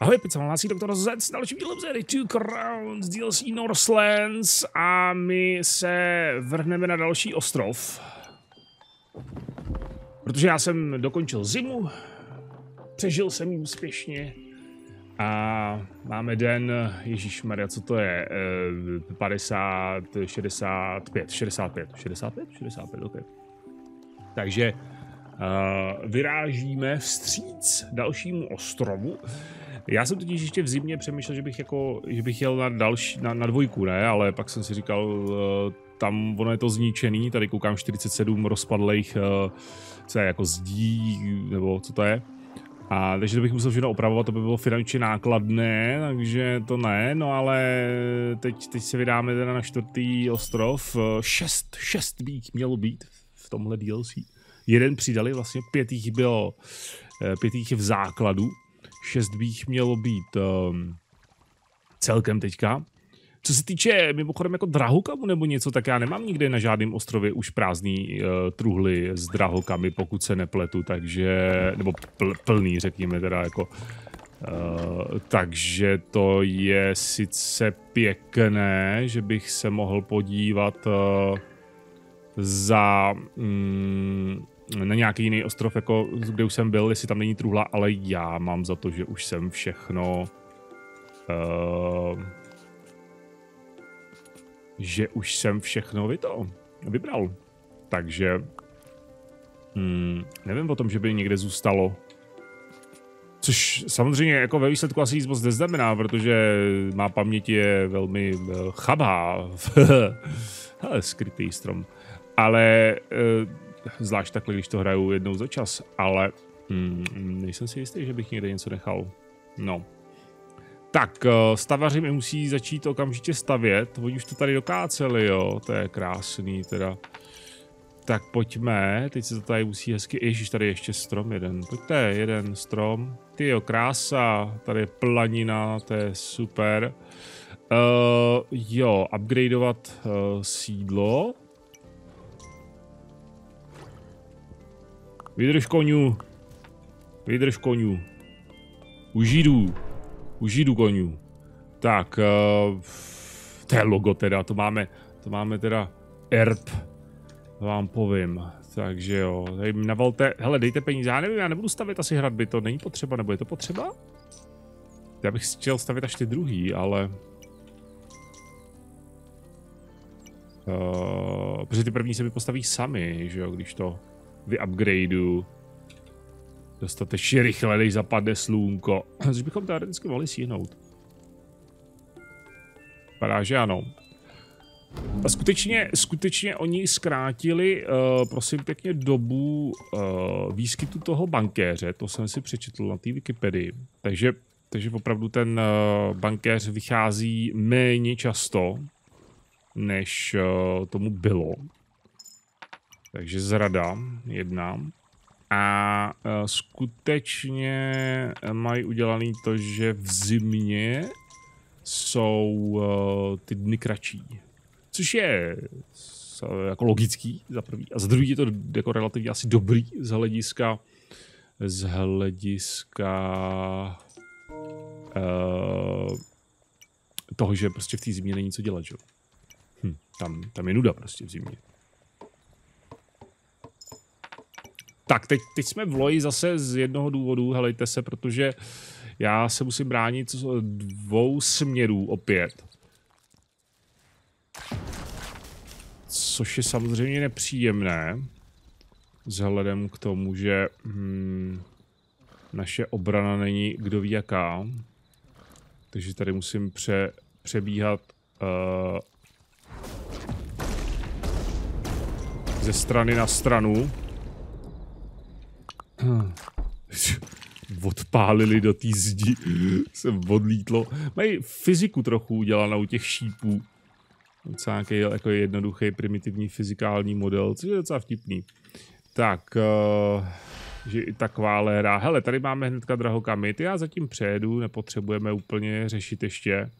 Ahoj, pizza hlásí doktor Z s dalším dílem série Two Crowns DLC Northlands a my se vrhneme na další ostrov. Protože já jsem dokončil zimu, přežil jsem ji úspěšně a máme den, Ježíš Maria, co to je, 50, 65, 65, 65, 65, ok. Takže uh, vyrážíme vstříc dalšímu ostrovu. Já jsem totiž ještě v zimě přemýšlel, že bych, jako, že bych jel na, další, na, na dvojku, ne, ale pak jsem si říkal, uh, tam ono je to zničený, tady koukám 47 rozpadlých, uh, co je jako zdí, nebo co to je. A takže to bych musel všechno opravovat, to by bylo finančně nákladné, takže to ne, no ale teď, teď se vydáme teda na čtvrtý ostrov. Šest, šest být mělo být v tomhle DLC. Jeden přidali, vlastně pět jich bylo, pět jich v základu, šest bych mělo být um, celkem teďka. Co se týče mimochodem jako drahokamu nebo něco, tak já nemám nikde na žádném ostrově už prázdný uh, truhly s drahokamy, pokud se nepletu, takže, nebo pl, plný, řekněme teda jako. Uh, takže to je sice pěkné, že bych se mohl podívat uh, za mm, na nějaký jiný ostrov, jako kde už jsem byl, jestli tam není truhla, ale já mám za to, že už jsem všechno uh, že už jsem všechno vy to vybral. Takže hmm, nevím o tom, že by někde zůstalo. Což samozřejmě jako ve výsledku asi nic moc neznamená, protože má paměť je velmi uh, chabá. Hele, skrytý strom. Ale uh, zvlášť takhle, když to hraju jednou za čas, ale hmm, nejsem si jistý, že bych někde něco nechal. No. Tak, eh, stavaři mi musí začít okamžitě stavět, oni už to tady dokáceli, jo, to je krásný teda. Tak pojďme, teď se to tady musí hezky, ježiš, tady ještě strom jeden, pojďte, jeden strom, ty jo, krása, tady je planina, to je super. Uh, jo, upgradeovat uh, sídlo, Vydrž koňu. Vydrž koňu. U židů. U židů koňů. Tak, uh, to je logo teda, to máme, to máme teda erb, vám povím. Takže jo, tady navalte, hele dejte peníze, já nevím, já nebudu stavět asi hradby, to není potřeba, nebo je to potřeba? Já bych chtěl stavět až ty druhý, ale... Uh, protože ty první se mi postaví sami, že jo, když to vyupgradeu dostatečně rychle, než zapadne slunko. Což bychom teoreticky mohli síhnout. Vypadá, že ano. A skutečně, skutečně oni zkrátili, uh, prosím pěkně, dobu uh, výskytu toho bankéře, to jsem si přečetl na té Wikipedii, takže, takže opravdu ten uh, bankéř vychází méně často, než uh, tomu bylo. Takže zrada jedna. A uh, skutečně mají udělaný to, že v zimě jsou uh, ty dny kratší. Což je jako logický za prvý. A za druhý je to jako relativně asi dobrý z hlediska z hlediska uh, toho, že prostě v té zimě není co dělat, že? Hm, tam, tam je nuda prostě v zimě. Tak, teď, teď jsme v loji zase z jednoho důvodu, helejte se, protože já se musím bránit dvou směrů opět. Což je samozřejmě nepříjemné. Vzhledem k tomu, že hmm, naše obrana není kdo ví jaká. Takže tady musím pře, přebíhat uh, ze strany na stranu. Odpálili do té zdi. Se odlítlo. Mají fyziku trochu udělanou těch šípů. Docela nějaký jako jednoduchý primitivní fyzikální model, což je docela vtipný. Tak, uh, že i taková hra. Hele, tady máme hnedka drahokamy. Ty já zatím přejedu, nepotřebujeme úplně řešit ještě.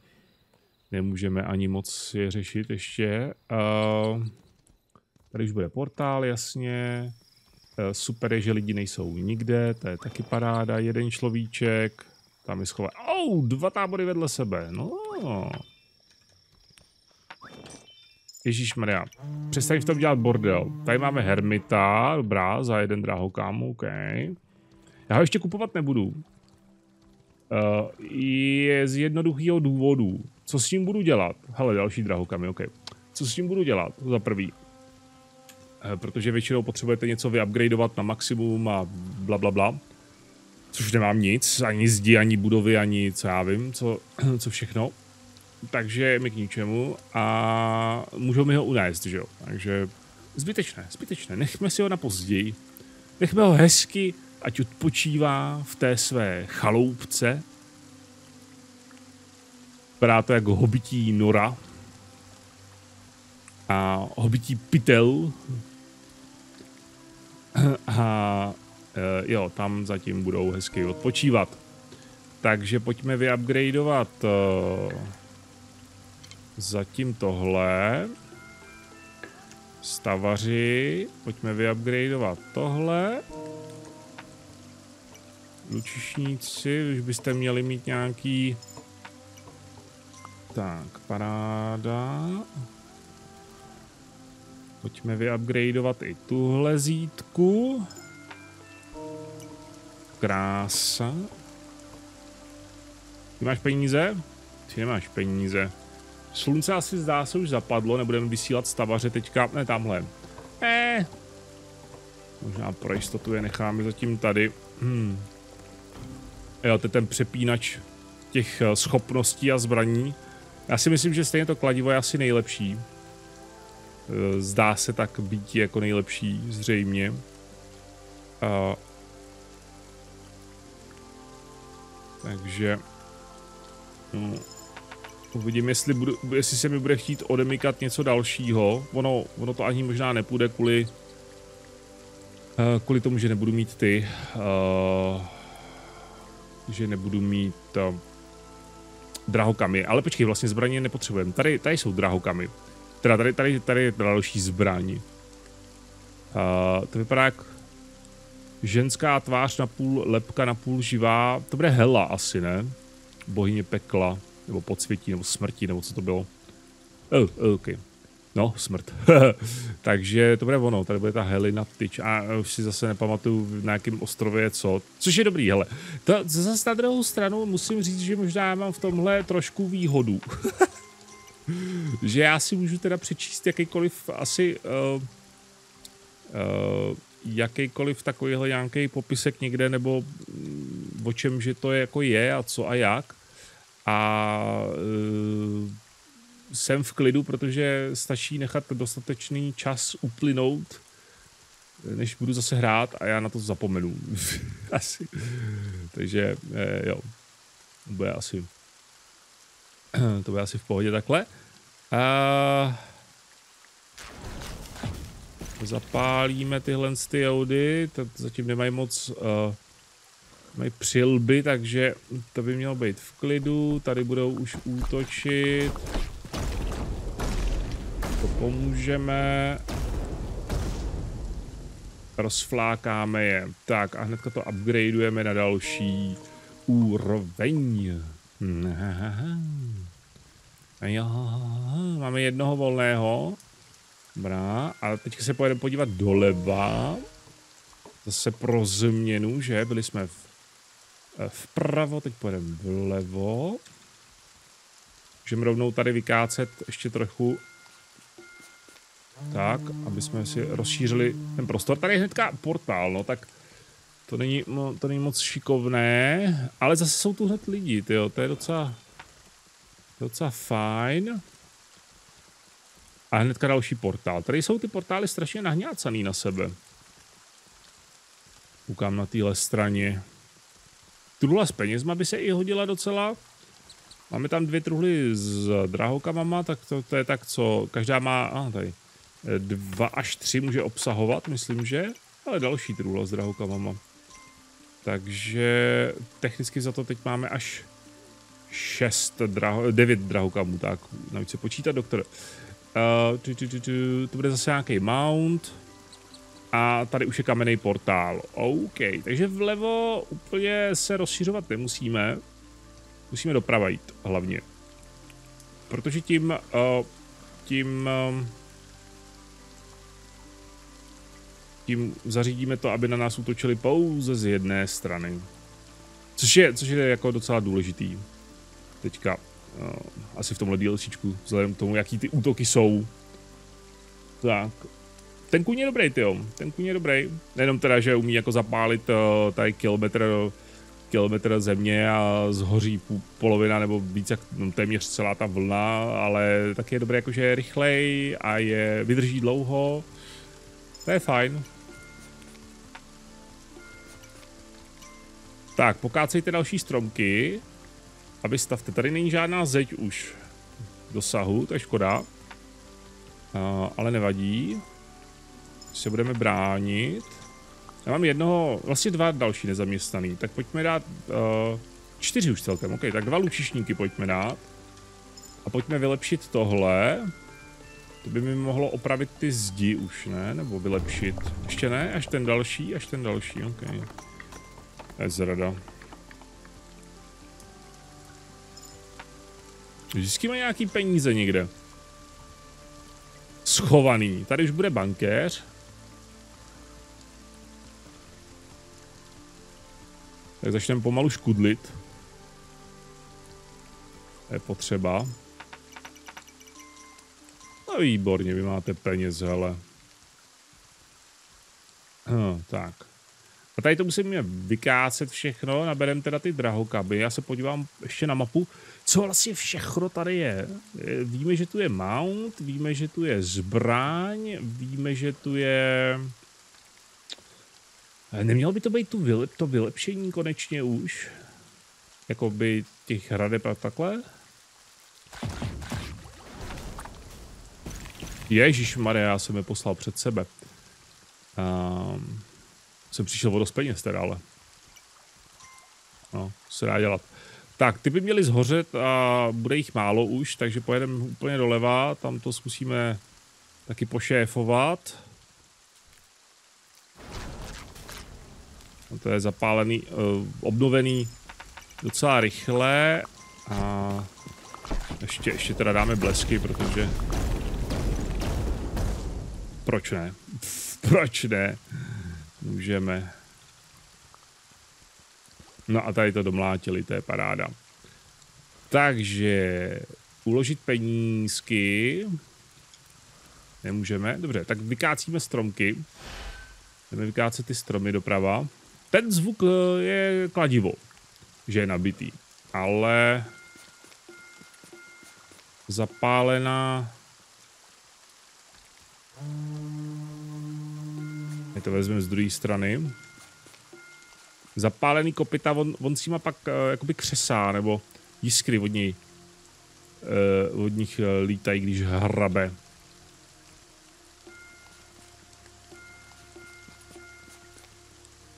Nemůžeme ani moc je řešit ještě. Uh, tady už bude portál, jasně. Eh, super je, že lidi nejsou nikde, to je taky paráda. Jeden človíček, Tam je schovat. Oh, dva tábory vedle sebe. No. Ježíš Maria, přestaň v tom dělat bordel. Tady máme hermita, dobrá, za jeden drahokámu, OK. Já ho ještě kupovat nebudu. Uh, je z jednoduchého důvodu. Co s tím budu dělat? Hele, další drahokamy, OK. Co s tím budu dělat? Za prvý. Uh, protože většinou potřebujete něco vyupgradeovat na maximum a bla bla bla. Což nemám nic, ani zdi, ani budovy, ani co já vím, co, co všechno takže mi k ničemu a můžou mi ho unést, že jo. Takže zbytečné, zbytečné. Nechme si ho na později. Nechme ho hezky, ať odpočívá v té své chaloupce. Vypadá to jako hobití nora. A hobití pytel. A e, jo, tam zatím budou hezky odpočívat. Takže pojďme vyupgradeovat uh, Zatím tohle. Stavaři. Pojďme vyupgradeovat tohle. Lučišníci, už byste měli mít nějaký... Tak, paráda. Pojďme vyupgradeovat i tuhle zítku. Krása. Ty máš peníze? Ty nemáš peníze. Slunce asi zdá se už zapadlo, nebudeme vysílat stavaře teďka, ne tamhle. Eh. Možná pro jistotu je necháme zatím tady. Hmm. Jo, to je ten přepínač těch eh, schopností a zbraní. Já si myslím, že stejně to kladivo je asi nejlepší. Eh, zdá se tak být jako nejlepší, zřejmě. Uh, takže... No, Uvidím, jestli, budu, jestli se mi bude chtít odemykat něco dalšího. Ono, ono to ani možná nepůjde kvůli, uh, kvůli tomu, že nebudu mít ty. Uh, že nebudu mít uh, drahokamy. Ale počkej, vlastně zbraně nepotřebujeme. Tady, tady jsou drahokamy. Teda tady, tady, tady je další zbraní. Uh, to vypadá jak ženská tvář na půl lepka, na půl živá. To bude Hela asi, ne? Bohyně pekla nebo podsvětí, nebo smrti, nebo co to bylo. Oh, OK. No, smrt. Takže to bude ono, tady bude ta Helena Tyč a už si zase nepamatuju na jakém ostrově je co, což je dobrý, hele. To, zase na druhou stranu musím říct, že možná mám v tomhle trošku výhodu. že já si můžu teda přečíst jakýkoliv asi uh, uh, jakýkoliv takovýhle nějaký popisek někde, nebo mm, o čem, že to je jako je a co a jak a uh, jsem v klidu, protože stačí nechat dostatečný čas uplynout, než budu zase hrát a já na to zapomenu. asi. Takže eh, jo, bude asi to bude asi v pohodě takhle. A zapálíme tyhle ty Audi, zatím nemají moc uh, mají přilby, takže to by mělo být v klidu. Tady budou už útočit. To pomůžeme. Rozflákáme je. Tak a hnedka to upgradeujeme na další úroveň. Jo, máme jednoho volného. Dobrá, a teď se pojedeme podívat doleva. Zase pro změnu, že? Byli jsme v vpravo, teď pojedeme vlevo. Můžeme rovnou tady vykácet ještě trochu tak, aby jsme si rozšířili ten prostor. Tady je hnedka portál, no tak to není, no, to není moc šikovné, ale zase jsou tu hned lidi, tyjo, to je docela, docela fajn. A hnedka další portál. Tady jsou ty portály strašně nahňácaný na sebe. Koukám na téhle straně. Truhla s penězma by se i hodila docela. Máme tam dvě truhly s drahokamama, tak to, to je tak, co každá má, a tady, dva až tři může obsahovat, myslím, že, ale další truhla s drahokamama. Takže technicky za to teď máme až šest, draho, devět drahokamů, tak navíc se počítat, doktor. Uh, tu, tu, tu, tu, to bude zase nějaký mount. A tady už je kamenný portál. OK, takže vlevo úplně se rozšiřovat nemusíme. Musíme doprava jít, hlavně. Protože tím, uh, tím, uh, tím zařídíme to, aby na nás útočili pouze z jedné strany. Což je, což je jako docela důležitý. Teďka, uh, asi v tomhle DLCčku, vzhledem k tomu, jaký ty útoky jsou. Tak. Ten kůň je dobrý, tyjo. Ten kůň je dobrý. Nejenom teda, že umí jako zapálit uh, tady kilometr, kilometr země a zhoří polovina nebo víc jak no, téměř celá ta vlna, ale taky je dobré, jakože je rychlej a je vydrží dlouho. To je fajn. Tak, pokácejte další stromky a vystavte. Tady není žádná zeď už dosahu, to je škoda. Uh, ale nevadí. Se budeme bránit. Já mám jednoho, vlastně dva další nezaměstnaný, tak pojďme dát uh, čtyři už celkem, ok, tak dva lučišníky pojďme dát. A pojďme vylepšit tohle. To by mi mohlo opravit ty zdi už, ne? Nebo vylepšit. Ještě ne? Až ten další, až ten další, ok. To je zrada. Vždycky má nějaký peníze někde. Schovaný. Tady už bude bankéř. Tak začneme pomalu škudlit. To je potřeba. No výborně, vy máte peněz, hele. Hm, tak. A tady to musíme vykácet všechno, nabereme teda ty drahokaby. Já se podívám ještě na mapu, co vlastně všechno tady je. Víme, že tu je mount, víme, že tu je zbraň, víme, že tu je... Nemělo by to být tu vylep, to vylepšení konečně už? Jakoby těch hradeb a takhle? Ježíš Maria, já jsem je poslal před sebe. Um, jsem přišel o dost peněz teda, ale... No, se dá dělat. Tak, ty by měly zhořet a bude jich málo už, takže pojedeme úplně doleva, tam to zkusíme taky pošéfovat. No to je zapálený, uh, obnovený docela rychle a ještě, ještě teda dáme blesky, protože proč ne? Pff, proč ne? Můžeme. No a tady to domlátili, to je paráda. Takže uložit penízky. Nemůžeme. Dobře, tak vykácíme stromky. Jdeme vykácet ty stromy doprava. Ten zvuk eh, je kladivo, že je nabitý. Ale zapálená my to vezmeme z druhé strany. Zapálený kopita, on, on s nima pak uh, jakoby křesá, nebo jiskry od něj. Uh, od nich uh, lítají, když hrabe.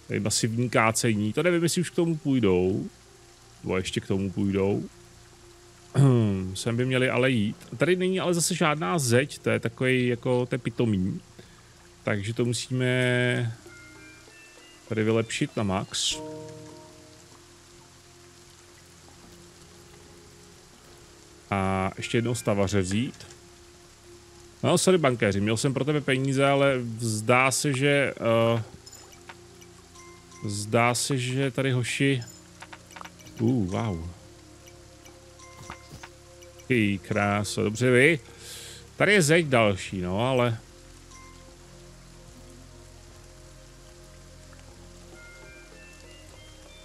Tady masivní kácení. To nevím, jestli už k tomu půjdou. Nebo ještě k tomu půjdou. Sem by měli ale jít. Tady není ale zase žádná zeď, to je takový jako, to je pitomí. Takže to musíme tady vylepšit na max. A ještě jednou stavaře vzít. No, sorry bankéři, měl jsem pro tebe peníze, ale zdá se, že... Uh, zdá se, že tady hoši... Uh, wow. Ty krása, dobře vy. Tady je zeď další, no, ale...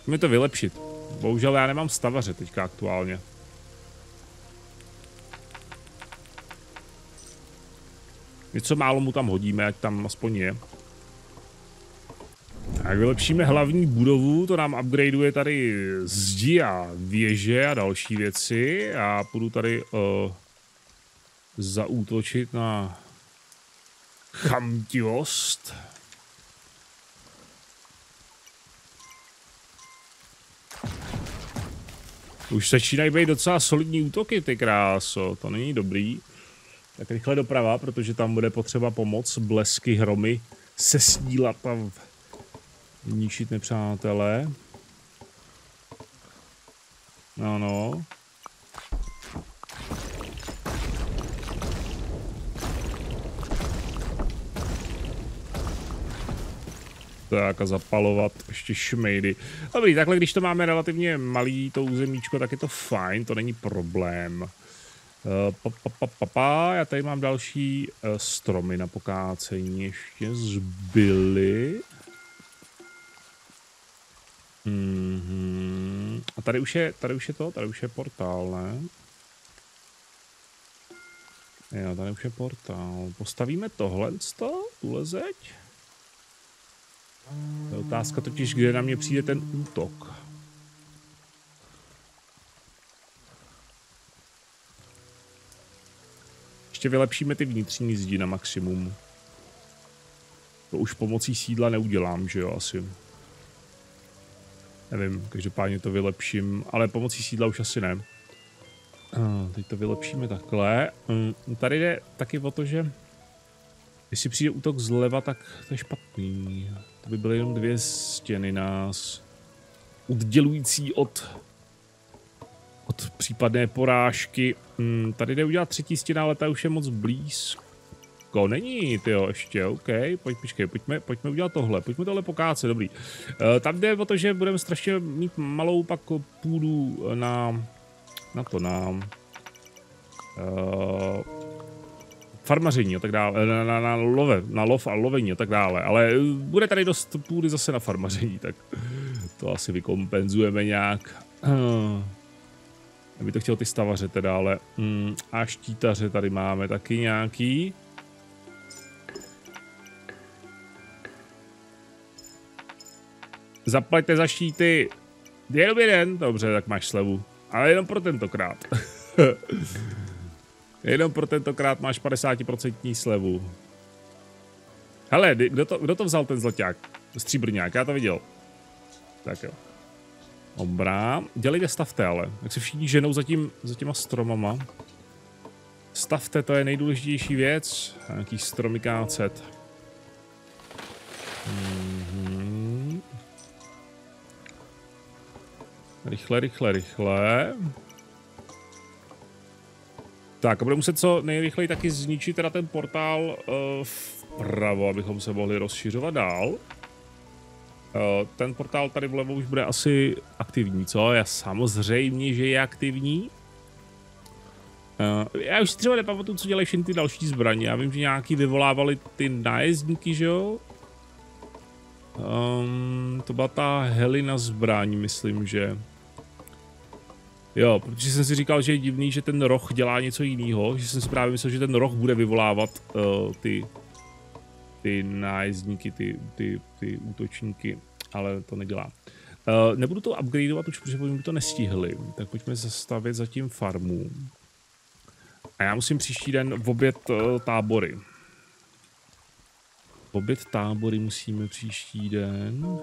Musíme to vylepšit. Bohužel já nemám stavaře teďka aktuálně. Něco málo mu tam hodíme, ať tam aspoň je. Tak vylepšíme hlavní budovu, to nám upgradeuje tady zdi a věže a další věci. A půjdu tady uh, zaútočit na chamtivost. Už začínají být docela solidní útoky, ty kráso, to není dobrý. Tak rychle doprava, protože tam bude potřeba pomoc, blesky, hromy, se snílat a ničit nepřátelé. No, no. Tak a zapalovat ještě šmejdy. Dobrý, takhle když to máme relativně malý to územíčko, tak je to fajn, to není problém. Uh, pa, pa, pa, pa, pa. Já tady mám další uh, stromy na pokácení ještě zbyly. Mm-hmm. A tady už, je, tady už je to, tady už je portál, ne? Jo, tady už je portál. Postavíme tohle, tuhle zeď? To je otázka totiž, kde na mě přijde ten útok. Ještě vylepšíme ty vnitřní zdi na maximum. To už pomocí sídla neudělám, že jo, asi. Nevím, každopádně to vylepším, ale pomocí sídla už asi ne. teď to vylepšíme takhle. Mm, tady jde taky o to, že jestli přijde útok zleva, tak to je špatný. To by byly jenom dvě stěny nás oddělující od od případné porážky. Hmm, tady jde udělat třetí stěna, ale ta už je moc blízko. Není, ty jo, ještě, OK, pojď, počkej, pojďme, pojďme udělat tohle, pojďme tohle pokácet, dobrý. Uh, tam jde o to, že budeme strašně mít malou pak půdu na, na to, na uh, farmaření a tak dále, na, na, na, love, na lov a lovení a tak dále, ale bude tady dost půdy zase na farmaření, tak to asi vykompenzujeme nějak. Já bych to chtěl ty stavaře teda, ale mm, a štítaře tady máme taky nějaký. Zaplaťte za štíty. Jenom jeden, dobře, tak máš slevu. Ale jenom pro tentokrát. jenom pro tentokrát máš 50% slevu. Hele, kdo to, kdo to vzal ten zlaťák? Stříbrňák, já to viděl. Tak jo. Dobrá. Dělejte, stavte ale. Jak se všichni ženou za, tím, za těma stromama. Stavte, to je nejdůležitější věc. Nějaký stromy kácet. Mm-hmm. Rychle, rychle, rychle. Tak a budeme muset co nejrychleji taky zničit teda ten portál uh, vpravo, abychom se mohli rozšiřovat dál. Eh, ten portál tady vlevo už bude asi aktivní, co? Já samozřejmě, že je aktivní. Uh, já už si třeba nepamatuju, co dělají všechny ty další zbraně. Já vím, že nějaký vyvolávali ty nájezdníky, že jo? Um, to byla ta Helina zbraň, myslím, že. Jo, protože jsem si říkal, že je divný, že ten roh dělá něco jiného, že jsem si právě myslel, že ten roh bude vyvolávat uh, ty ty nájezdníky, ty, ty, ty útočníky, ale to nedělá. Uh, nebudu to upgradeovat už, protože by to nestihli, tak pojďme zastavit zatím farmu. A já musím příští den v oběd uh, tábory. V oběd tábory musíme příští den.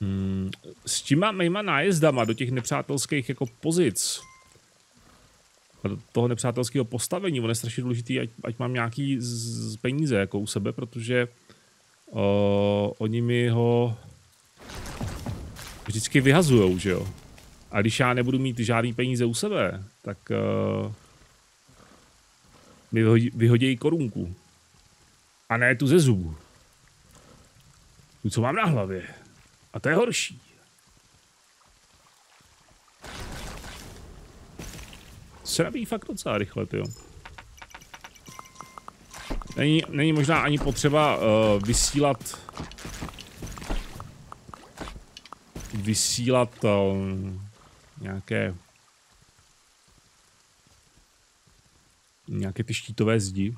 Hmm, s těma mýma nájezdama do těch nepřátelských jako pozic, do toho nepřátelského postavení. On je strašně důležitý, ať, ať mám nějaký z, z peníze jako u sebe, protože uh, oni mi ho vždycky vyhazujou, že jo. A když já nebudu mít žádný peníze u sebe, tak uh, mi vyhodí, vyhodějí korunku. A ne tu ze zubu. Tu, co mám na hlavě. A to je horší. se nabíjí fakt docela rychle, jo. Není, není možná ani potřeba uh, vysílat vysílat uh, nějaké nějaké ty štítové zdi.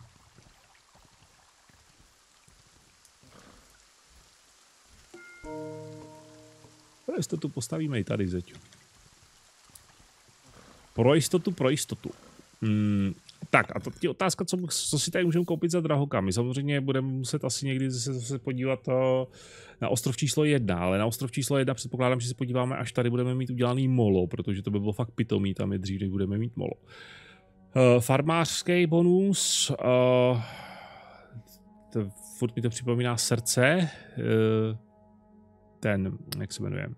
Pro jistotu postavíme i tady zeď. Pro jistotu, pro jistotu. Hmm, tak a to je otázka, co, co si tady můžeme koupit za drahokamy. Samozřejmě budeme muset asi někdy se zase podívat o, eh, na ostrov číslo jedna, ale na ostrov číslo jedna předpokládám, že se podíváme, až tady budeme mít udělaný molo, protože to by bylo fakt pitomý, tam je dřív, než budeme mít molo. Uh, farmářský bonus, uh, to, furt mi to připomíná srdce, uh, ten, jak se jmenuje,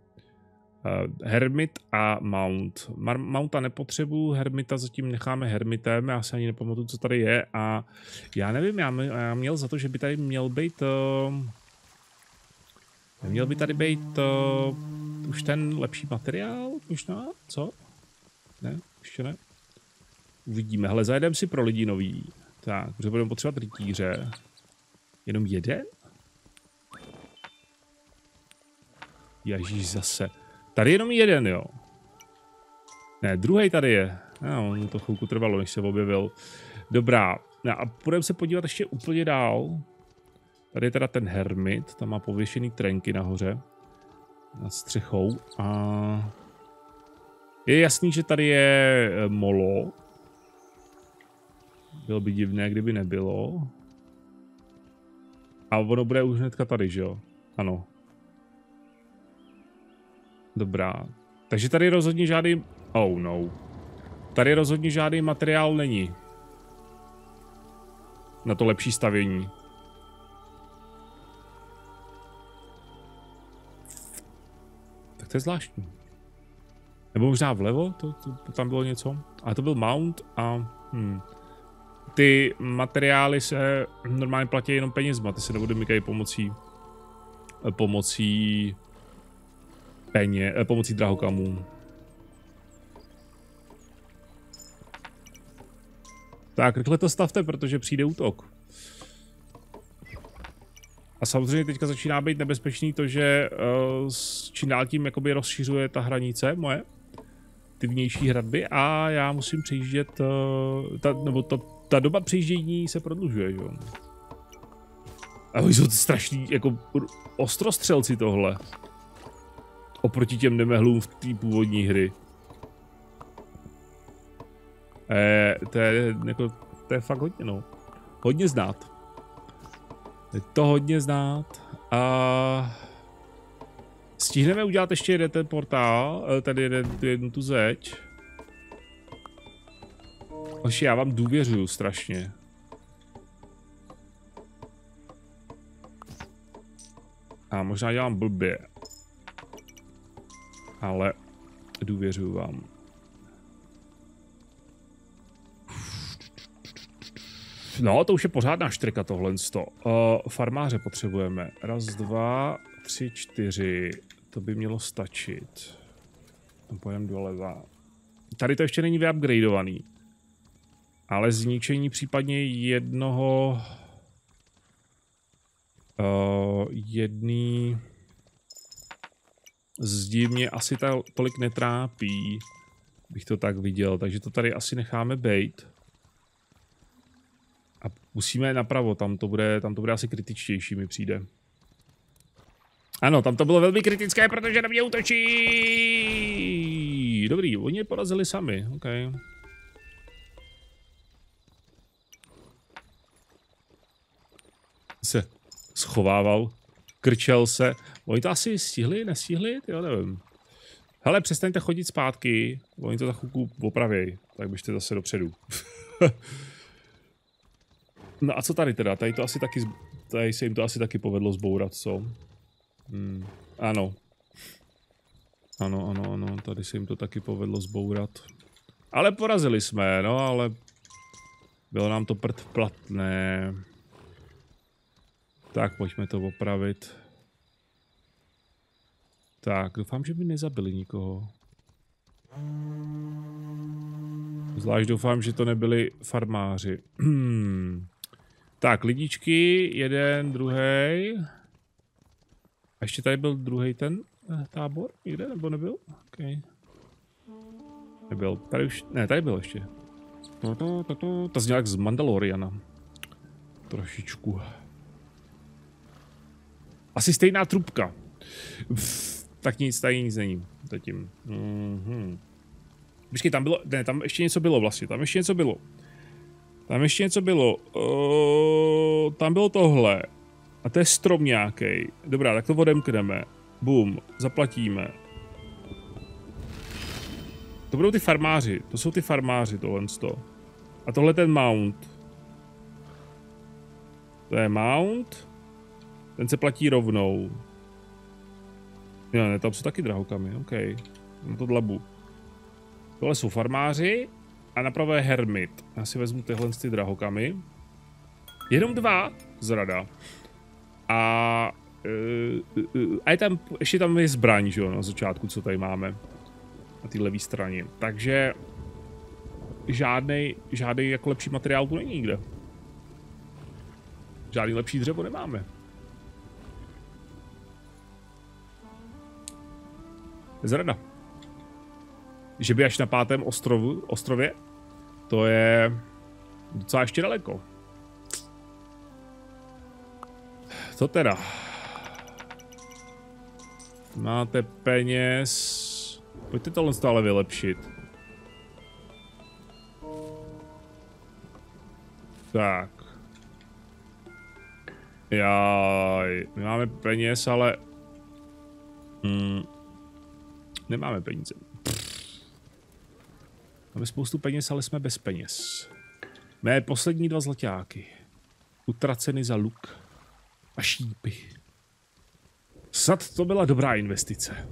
Hermit a Mount. Mar- Mounta nepotřebuju, Hermita zatím necháme Hermitem, já se ani nepamatuju, co tady je a já nevím, já, já měl za to, že by tady měl být... Uh, měl by tady být uh, už ten lepší materiál, možná, co? Ne, ještě ne. Uvidíme, hele, zajedeme si pro lidi nový. Tak, protože budeme potřebovat rytíře. Jenom jeden? Ježíš zase. Tady jenom jeden, jo. Ne, druhý tady je. No, to chvilku trvalo, než se objevil. Dobrá. No a půjdeme se podívat ještě úplně dál. Tady je teda ten hermit, tam má pověšený trenky nahoře. Nad střechou. A je jasný, že tady je eh, molo. Bylo by divné, kdyby nebylo. A ono bude už hnedka tady, že jo? Ano. Dobrá. Takže tady rozhodně žádný... Oh no. Tady rozhodně žádný materiál není. Na to lepší stavění. Tak to je zvláštní. Nebo možná vlevo, to, to, tam bylo něco. A to byl mount a... Hmm. Ty materiály se normálně platí jenom penězma, ty se nebude pomocí pomocí peně, eh, pomocí drahokamů. Tak, rychle to stavte, protože přijde útok. A samozřejmě teďka začíná být nebezpečný to, že uh, čím dál tím jakoby rozšiřuje ta hranice moje, ty vnější hradby a já musím přejíždět, uh, ta, nebo to, ta doba přejíždění se prodlužuje, jo. A oni jsou strašný, jako ostrostřelci tohle. Oproti těm nemehlům v té původní hry. Eh, to, je, jako, to je fakt hodně, no. Hodně znát. Je to hodně znát. A... Stihneme udělat ještě jeden ten portál, eh, tady jeden, jednu tu zeď. Hoši, já vám důvěřuju strašně. A možná dělám blbě ale důvěřuju vám. No, to už je pořádná štrika tohle. Uh, farmáře potřebujeme. Raz, dva, tři, čtyři. To by mělo stačit. Pojem doleva. Tady to ještě není vyupgradeovaný. Ale zničení případně jednoho... Uh, jedný zdi mě asi ta, tolik netrápí, bych to tak viděl, takže to tady asi necháme bejt. A musíme napravo, tam to bude, tam to bude asi kritičtější, mi přijde. Ano, tam to bylo velmi kritické, protože na mě útočí. Dobrý, oni je porazili sami, OK. Se schovával, krčel se. Oni to asi stihli, nestihli? Jo, nevím. Hele, přestaňte chodit zpátky, oni to za chvilku opravěj, tak běžte zase dopředu. no a co tady teda? Tady to asi taky, tady se jim to asi taky povedlo zbourat, co? Hmm. Ano. Ano, ano, ano, tady se jim to taky povedlo zbourat. Ale porazili jsme, no, ale bylo nám to prd platné. Tak, pojďme to opravit. Tak, doufám, že by nezabili nikoho. Zvlášť doufám, že to nebyli farmáři. tak, lidičky, jeden, druhý. A ještě tady byl druhý ten eh, tábor někde, nebo nebyl? Okay. Nebyl. Tady už, ne, tady byl ještě. To, to, to, to, to zněl jak z Mandaloriana. Trošičku. Asi stejná trubka. Pff tak nic, tady nic není zatím. Počkej, tam bylo, ne, tam ještě něco bylo vlastně, tam ještě něco bylo. Tam ještě něco bylo. Uh, tam bylo tohle. A to je strom nějaký. Dobrá, tak to odemkneme. Bum, zaplatíme. To budou ty farmáři, to jsou ty farmáři tohle. A tohle ten mount. To je mount. Ten se platí rovnou. Jo, ne, tam jsou taky drahokamy, OK. Mám to dlabu. Tohle jsou farmáři a napravo je hermit. Já si vezmu tyhle ty drahokamy. Jenom dva zrada. A, uh, uh, a je tam, ještě tam je zbraň, že jo, na začátku, co tady máme. Na té levé straně. Takže žádný, žádný jako lepší materiál tu není nikde. Žádný lepší dřevo nemáme. Zrada. Že by až na pátém ostrovu, ostrově, to je docela ještě daleko. To teda. Máte peněz. Pojďte tohle stále vylepšit. Tak. Jaj, my máme peněz, ale... Hmm. Nemáme peníze. Máme spoustu peněz, ale jsme bez peněz. Mé poslední dva zlatáky. Utraceny za luk a šípy. Snad to byla dobrá investice.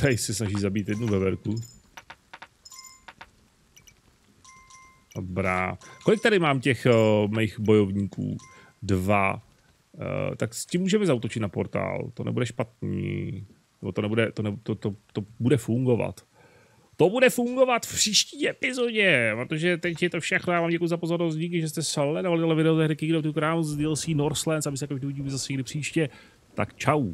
Tady se snaží zabít jednu veverku. Dobrá. Kolik tady mám těch uh, mých bojovníků? Dva. Uh, tak s tím můžeme zautočit na portál. To nebude špatný. Nebo to nebude, to, ne, to, to, to bude fungovat. To bude fungovat v příští epizodě, protože teď je to všechno. Já vám děkuji za pozornost, díky, že jste sledovali tohle video hry Kingdom of the Crown z DLC Northlands, aby se jako uvidíme zase někdy příště. Tak čau.